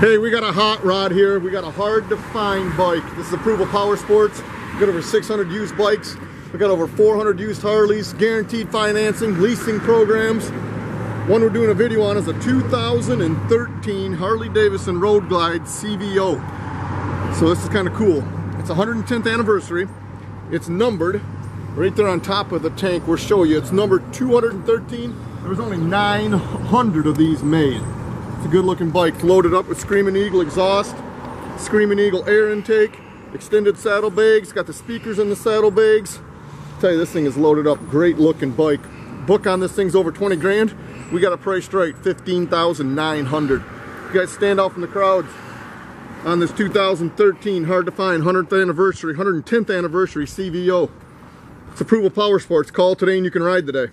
Hey, we got a hot rod here. We got a hard to find bike. This is Approval Power Sports. We got over 600 used bikes. We got over 400 used Harleys, guaranteed financing, leasing programs. One we're doing a video on is a 2013 Harley Davidson Road Glide CVO. So this is kind of cool. It's 110th anniversary. It's numbered right there on top of the tank. We'll show you. It's number 213. There was only 900 of these made. It's a good looking bike. Loaded up with Screaming Eagle exhaust, Screaming Eagle air intake, extended saddlebags, got the speakers in the saddlebags. Tell you this thing is loaded up. Great looking bike. Book on this thing's over 20 grand. We got a price right, 15,900. You guys stand out from the crowds on this 2013 hard to find 100th anniversary, 110th anniversary CVO. It's Approval Power Sports. Call today and you can ride today.